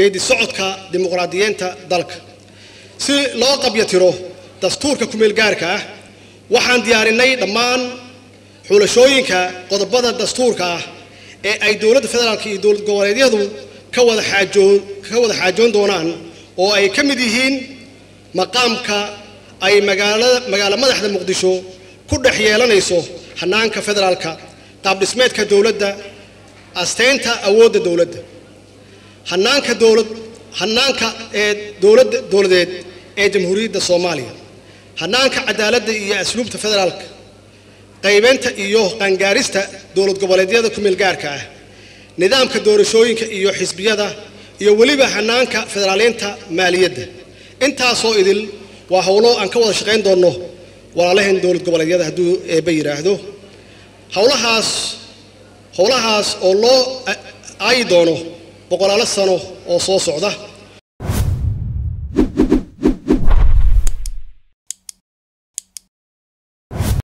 geedi socodka dimuqraadiyiinta dalka. Si loo qabyatiro dastuurka kumeelgaarka ah waxaan diyaarinay dhammaan xulashooyinka qodobada dastuurka ah ee ay dowladda federaalka iyo dowlad goboleedyadu ka wada xaajoon ka wada xaajoon doonaan oo ay ka mid yihiin maqaamka ay magaalada magaalo madaxda muqdisho ku dhex yeelanayso hanaanka federaalka qaabdhismeedka dowladda asteynta awoodda dowladda hanaanka dowlad hanaanka ee dowladda dowladeed ee jamhuuriyadda soomaaliya. Hanaanka cadaaladda iyo asluubta federaalka. Qaybeynta iyo qaangaarista dowlad goboleedyada kumeelgaarka ah. Nidaamka doorashooyinka iyo xisbiyada iyo weliba hanaanka federaaleynta maaliyadda. Intaasoo idil waa howlo aan ka wada shaqayn doonno. Walaalaheen dowlad goboleedyada hadduu eebba yidhaahdo howlahaas howlahaas oo loo aayi doono boqolaalo sano oo soo socda